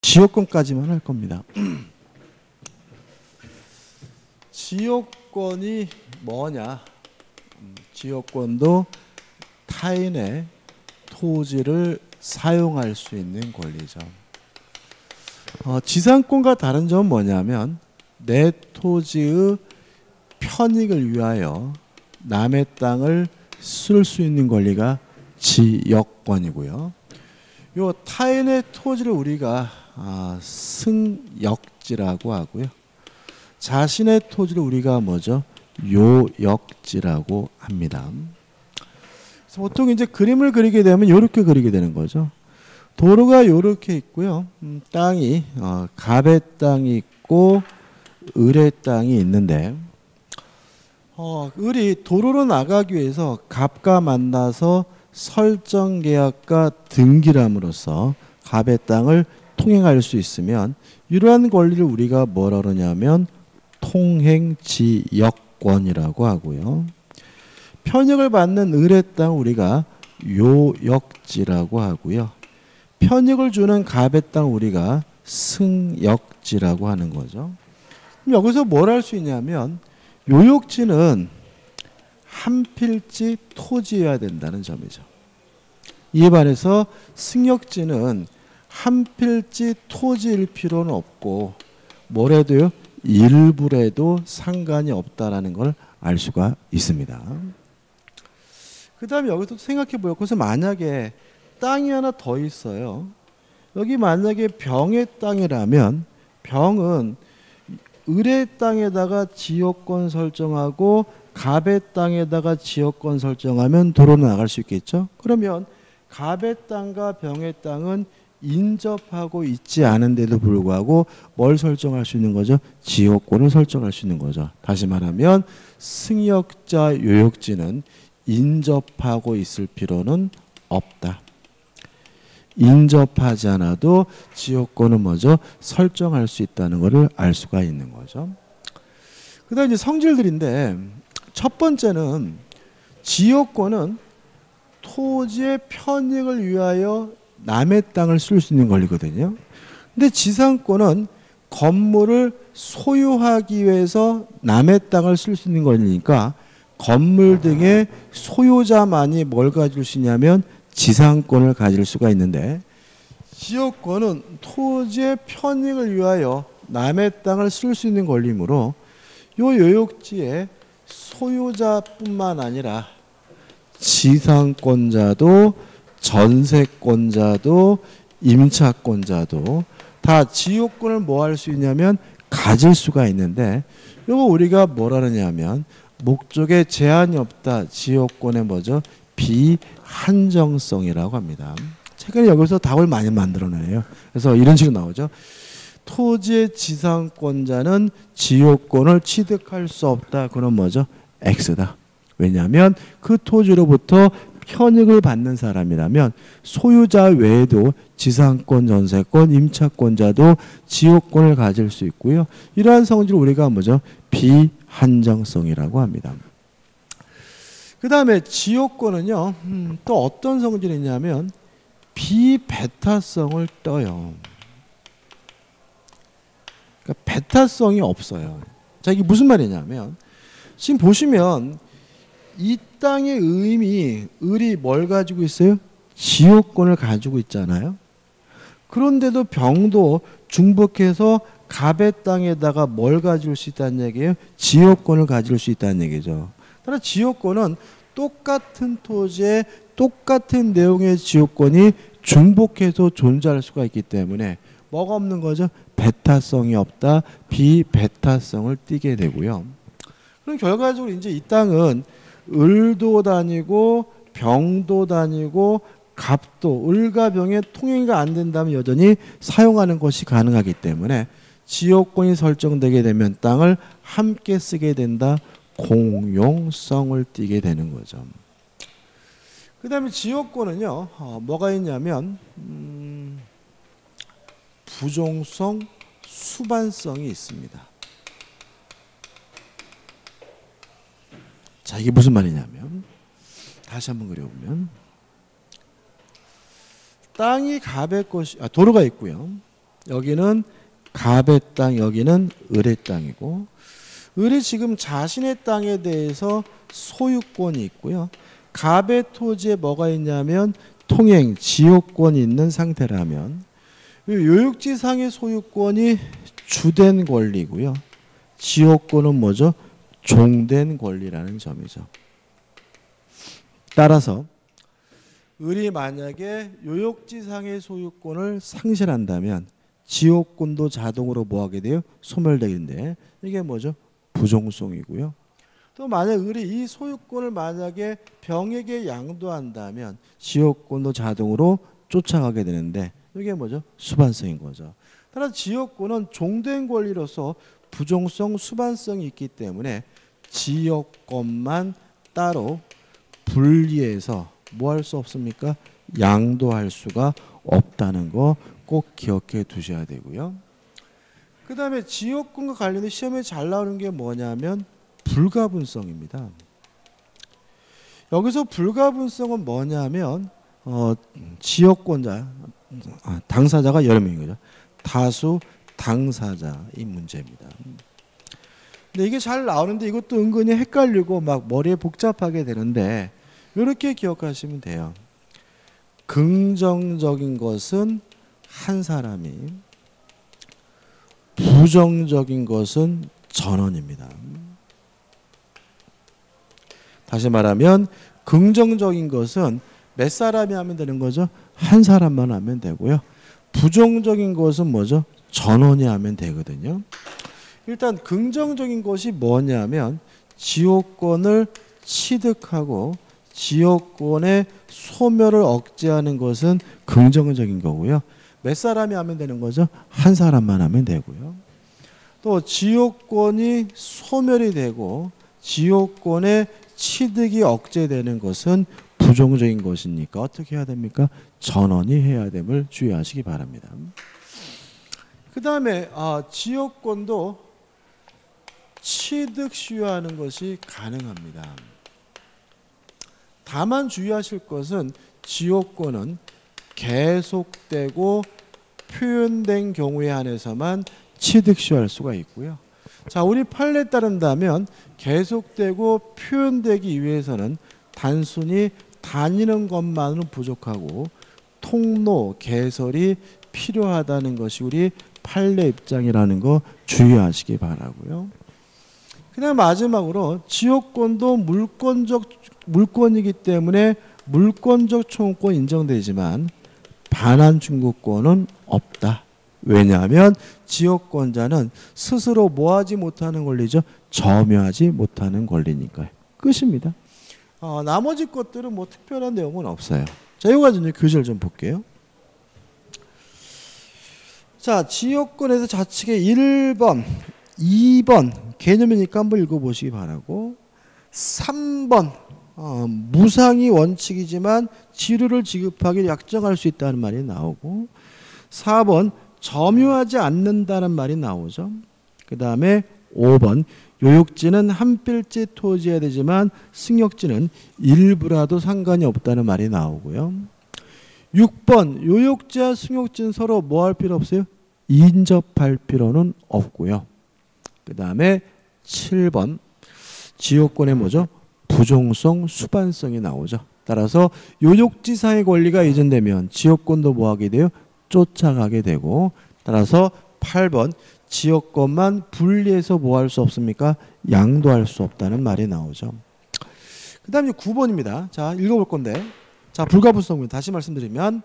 지역권까지만 할 겁니다. 지역권이 뭐냐? 음, 지역권도 타인의 토지를 사용할 수 있는 권리죠. 어, 지상권과 다른 점은 뭐냐면 내 토지의 편익을 위하여 남의 땅을 쓸 수 있는 권리가 지역권이고요. 요 타인의 토지를 우리가 아, 승역지라고 하고요. 자신의 토지를 우리가 뭐죠? 요역지라고 합니다. 보통 이제 그림을 그리게 되면 이렇게 그리게 되는 거죠. 도로가 이렇게 있고요. 음, 땅이 어, 갑의 땅이 있고 을의 땅이 있는데 어, 을이 도로로 나가기 위해서 갑과 만나서 설정 계약과 등기함으로써 갑의 땅을 통행할 수 있으면 이러한 권리를 우리가 뭐라 그러냐면 통행지역권이라고 하고요. 편익을 받는 을의 땅 우리가 요역지라고 하고요. 편익을 주는 갑의 땅 우리가 승역지라고 하는 거죠. 여기서 뭘 할 수 있냐면 요역지는 한 필지 토지여야 된다는 점이죠. 이에 반해서 승역지는 한 필지 토지일 필요는 없고 뭐래도요 일부래도 상관이 없다라는 걸 알 수가 있습니다. 그 다음에 여기서 생각해 보요. 그래서 만약에 땅이 하나 더 있어요. 여기 만약에 병의 땅이라면 병은 을의 땅에다가 지역권 설정하고 갑의 땅에다가 지역권 설정하면 도로는 나갈 수 있겠죠. 그러면 갑의 땅과 병의 땅은 인접하고 있지 않은데도 불구하고 뭘 설정할 수 있는 거죠? 지역권을 설정할 수 있는 거죠. 다시 말하면 승역자 요역지는 인접하고 있을 필요는 없다. 인접하지 않아도 지역권은 뭐죠? 설정할 수 있다는 것을 알 수가 있는 거죠. 그 다음 이제 성질들인데 첫 번째는 지역권은 토지의 편익을 위하여 남의 땅을 쓸 수 있는 권리거든요. 근데 지상권은 건물을 소유하기 위해서 남의 땅을 쓸 수 있는 권리니까 건물 등의 소유자만이 뭘 가질 수 있냐면 지상권을 가질 수가 있는데 지역권은 토지의 편익을 위하여 남의 땅을 쓸 수 있는 권리이므로 요 요역지의 소유자뿐만 아니라 지상권자도 전세권자도 임차권자도 다 지역권을 뭐 할 수 있냐면 가질 수가 있는데 이거 우리가 뭐라 그러냐면 목적에 제한이 없다 지역권의 뭐죠 비한정성이라고 합니다. 최근에 여기서 답을 많이 만들어내요. 그래서 이런 식으로 나오죠. 토지의 지상권자는 지역권을 취득할 수 없다. 그건 뭐죠? X다. 왜냐하면 그 토지로부터 편익을 받는 사람이라면 소유자 외에도 지상권, 전세권, 임차권자도 지역권을 가질 수 있고요. 이러한 성질을 우리가 뭐죠? 비한정성이라고 합니다. 그 다음에 지역권은요, 음, 또 어떤 성질이 있냐면 비배타성을 떠요. 그러니까 배타성이 없어요. 자, 이게 무슨 말이냐면 지금 보시면 이 땅의 의미, 을이 뭘 가지고 있어요? 지역권을 가지고 있잖아요. 그런데도 병도 중복해서 갑의 땅에다가 뭘 가질 수 있다는 얘기예요? 지역권을 가질 수 있다는 얘기죠. 따라 지역권은 똑같은 토지에 똑같은 내용의 지역권이 중복해서 존재할 수가 있기 때문에 뭐가 없는 거죠? 배타성이 없다. 비배타성을 띠게 되고요. 그럼 결과적으로 이제 이 땅은 을도 다니고 병도 다니고 갑도 을과 병의 통행이 안 된다면 여전히 사용하는 것이 가능하기 때문에 지역권이 설정되게 되면 땅을 함께 쓰게 된다. 공용성을 띠게 되는 거죠. 그 다음에 지역권은요, 어, 뭐가 있냐면, 음, 부종성, 수반성이 있습니다. 자, 이게 무슨 말이냐면, 다시 한번 그려보면, 땅이 갑의 것이, 아, 도로가 있고요. 여기는 갑의 땅, 여기는 을의 땅이고 을이 지금 자신의 땅에 대해서 소유권이 있고요. 갑의 토지에 뭐가 있냐면 통행, 지역권이 있는 상태라면 요육지상의 소유권이 주된 권리고요. 지역권은 뭐죠? 종된 권리라는 점이죠. 따라서 을이 만약에 요역지상의 소유권을 상실한다면 지역권도 자동으로 뭐하게 돼요? 소멸되는데 이게 뭐죠? 부종성이고요. 또 만약 을이 이 소유권을 만약에 병에게 양도한다면 지역권도 자동으로 쫓아가게 되는데 이게 뭐죠? 수반성인 거죠. 따라서 지역권은 종된 권리로서 부종성, 수반성이 있기 때문에 지역권만 따로 분리해서 뭐 할 수 없습니까? 양도할 수가 없다는 거 꼭 기억해 두셔야 되고요. 그 다음에 지역권과 관련된 시험에 잘 나오는 게 뭐냐면 불가분성입니다. 여기서 불가분성은 뭐냐면 어, 지역권자 아, 당사자가 여러 명인 거죠. 다수 당사자 이 문제입니다. 근데 이게 잘 나오는데 이것도 은근히 헷갈리고 막 머리에 복잡하게 되는데 이렇게 기억하시면 돼요. 긍정적인 것은 한 사람이 부정적인 것은 전원입니다. 다시 말하면 긍정적인 것은 몇 사람이 하면 되는 거죠? 한 사람만 하면 되고요. 부정적인 것은 뭐죠? 전원이 하면 되거든요. 일단 긍정적인 것이 뭐냐면 지옥권을 취득하고 지역권의 소멸을 억제하는 것은 긍정적인 거고요. 몇 사람이 하면 되는 거죠? 한 사람만 하면 되고요. 또 지역권이 소멸이 되고 지역권의 취득이 억제되는 것은 부정적인 것이니까 어떻게 해야 됩니까? 전원이 해야 됨을 주의하시기 바랍니다. 그 다음에 아, 지역권도 취득 시효하는 것이 가능합니다. 다만 주의하실 것은 지옥권은 계속되고 표현된 경우에 한해서만 취득시할 수가 있고요. 자, 우리 판례에 따른다면 계속되고 표현되기 위해서는 단순히 다니는 것만은 부족하고 통로, 개설이 필요하다는 것이 우리 판례 입장이라는 거 주의하시기 바라고요. 그다음 마지막으로 지역권도 물권적 물권이기 때문에 물권적 청구권 인정되지만 반환 중국권은 없다. 왜냐하면 지역권자는 스스로 뭐하지 못하는 권리죠. 점유하지 못하는 권리니까요. 끝입니다. 어, 나머지 것들은 뭐 특별한 내용은 없어요. 자, 이거 가지고 교재를 좀 볼게요. 자, 지역권에서 좌측에 1번, 2번, 개념이니까 한번 읽어보시기 바라고 3번 어, 무상이 원칙이지만 치료를 지급하기 약정할 수 있다는 말이 나오고 4번 점유하지 않는다는 말이 나오죠. 그 다음에 5번 요역지는 한 필지 토지해야 되지만 승역지는 일부라도 상관이 없다는 말이 나오고요. 6번 요역지와 승역지는 서로 뭐 할 필요 없어요? 인접할 필요는 없고요. 그 다음에 7번 지역권의 뭐죠? 부종성, 수반성이 나오죠. 따라서 요역지상의 권리가 이전되면 지역권도 뭐하게 돼요? 쫓아가게 되고 따라서 8번 지역권만 분리해서 뭐 할 수 없습니까? 양도할 수 없다는 말이 나오죠. 그 다음에 9번입니다. 자 읽어볼 건데 자 불가분성입니다. 다시 말씀드리면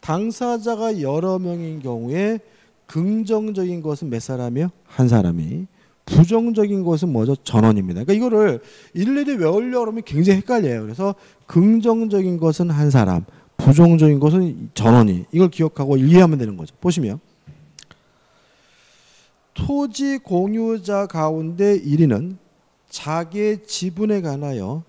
당사자가 여러 명인 경우에 긍정적인 것은 몇 사람이요? 한 사람이 부정적인 것은 뭐죠? 전원입니다. 그러니까 이거를 일일이 외우려고 하면 굉장히 헷갈려요. 그래서 긍정적인 것은 한 사람, 부정적인 것은 전원이. 이걸 기억하고 이해하면 되는 거죠. 보시면 토지 공유자 가운데 1위는 자기의 지분에 관하여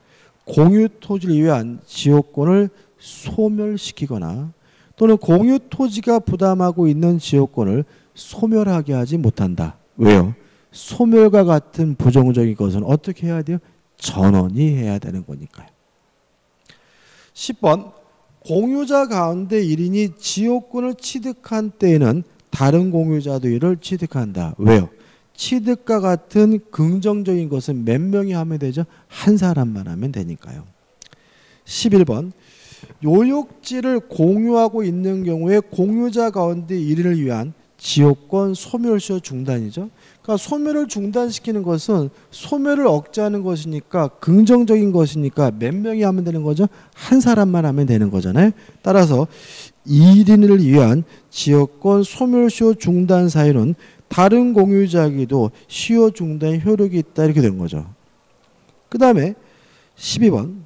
공유 토지를 위한 지역권을 소멸시키거나 또는 공유 토지가 부담하고 있는 지역권을 소멸하게 하지 못한다. 왜요? 소멸과 같은 부정적인 것은 어떻게 해야 돼요? 전원이 해야 되는 거니까요. 10번 공유자 가운데 1인이 지역권을 취득한 때에는 다른 공유자도 이를 취득한다. 왜요? 취득과 같은 긍정적인 것은 몇 명이 하면 되죠? 한 사람만 하면 되니까요. 11번 요역지를 공유하고 있는 경우에 공유자 가운데 1위를 위한 지역권 소멸시효 중단이죠. 그러니까 소멸을 중단시키는 것은 소멸을 억제하는 것이니까 긍정적인 것이니까 몇 명이 하면 되는 거죠? 한 사람만 하면 되는 거잖아요. 따라서 1인을 위한 지역권 소멸시효 중단 사유는 다른 공유자에게도 시효 중단 효력이 있다 이렇게 되는 거죠. 그 다음에 12번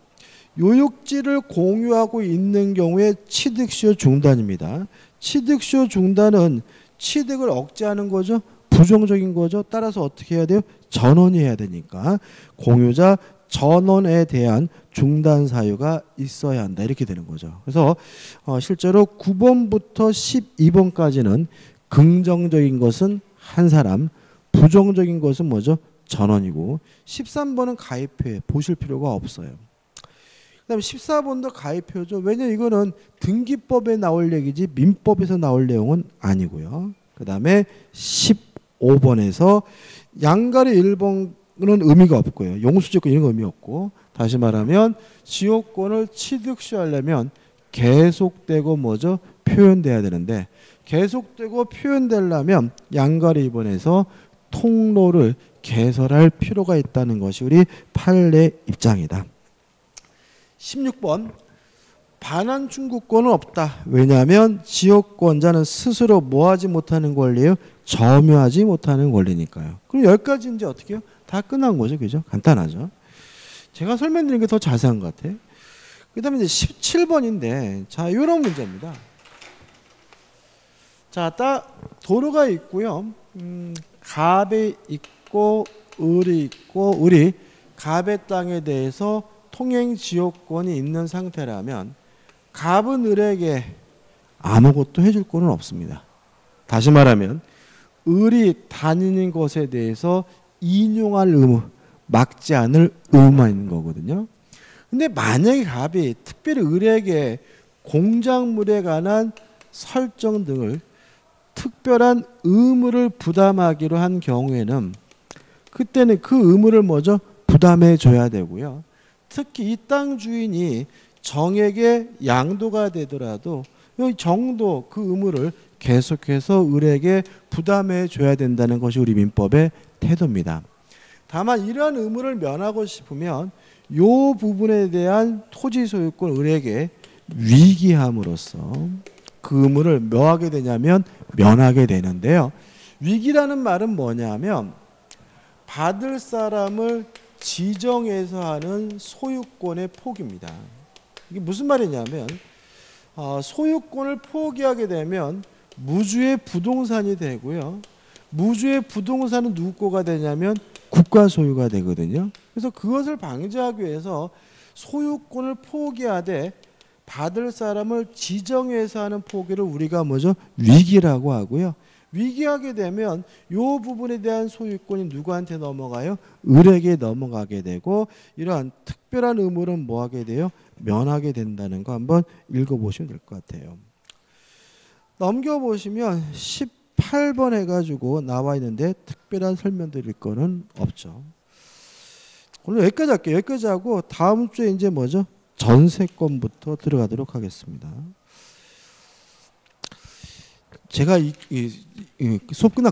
요육지를 공유하고 있는 경우에 취득시효 중단입니다. 취득시효 중단은 취득을 억제하는 거죠. 부정적인 거죠. 따라서 어떻게 해야 돼요? 전원이 해야 되니까 공유자 전원에 대한 중단 사유가 있어야 한다. 이렇게 되는 거죠. 그래서 어, 실제로 9번부터 12번까지는 긍정적인 것은 한 사람, 부정적인 것은 뭐죠? 전원이고 13번은 가입해 보실 필요가 없어요. 그다음에 14번도 가입표죠. 왜냐 이거는 등기법에 나올 얘기지 민법에서 나올 내용은 아니고요. 그다음에 15번에서 양가리 1번은 의미가 없고요. 용수조건 이런 거 의미 없고 다시 말하면 지역권을 취득시하려면 계속되고 뭐죠? 표현돼야 되는데 계속되고 표현되려면 양가리 2번에서 통로를 개설할 필요가 있다는 것이 우리 판례 입장이다. 16번 반환 충구권은 없다. 왜냐하면 지역권자는 스스로 뭐하지 못하는 권리예요? 점유하지 못하는 권리니까요. 그럼 여기까지 이제 어떻게 해요? 다 끝난 거죠. 그죠? 간단하죠. 제가 설명드린 게 더 자세한 것 같아요. 그 다음에 이제 17번인데, 자, 이런 문제입니다. 자, 딱 도로가 있고요. 음, 갑이 있고, 을이 있고, 을이 갑의 땅에 대해서 통행 지역권이 있는 상태라면 갑은 을에게 아무것도 해줄 거는 없습니다. 다시 말하면 을이 다니는 것에 대해서 인용할 의무, 막지 않을 의무만 있는 거거든요. 근데 만약에 갑이 특별히 을에게 공작물에 관한 설정 등을 특별한 의무를 부담하기로 한 경우에는 그때는 그 의무를 먼저 부담해 줘야 되고요. 특히 이 땅 주인이 정에게 양도가 되더라도 이 정도 그 의무를 계속해서 을에게 부담해 줘야 된다는 것이 우리 민법의 태도입니다. 다만 이러한 의무를 면하고 싶으면 요 부분에 대한 토지 소유권 을에게 위기함으로써 그 의무를 뭐하게 되냐면 면하게 되는데요. 위기라는 말은 뭐냐면 받을 사람을 지정해서 하는 소유권의 포기입니다. 이게 무슨 말이냐면 어, 소유권을 포기하게 되면 무주의 부동산이 되고요. 무주의 부동산은 누구 거가 되냐면 국가 소유가 되거든요. 그래서 그것을 방지하기 위해서 소유권을 포기하되 받을 사람을 지정해서 하는 포기를 우리가 뭐죠? 위기라고 하고요. 위기하게 되면 요 부분에 대한 소유권이 누구한테 넘어가요? 을에게 넘어가게 되고 이러한 특별한 의무는 뭐 하게 돼요? 면하게 된다는 거 한번 읽어보시면 될 것 같아요. 넘겨보시면 18번 해가지고 나와 있는데 특별한 설명 드릴 거는 없죠. 오늘 여기까지 할게요. 여기까지 하고 다음 주에 이제 뭐죠? 전세권부터 들어가도록 하겠습니다. 제가 이, 이, 이 수업 끝나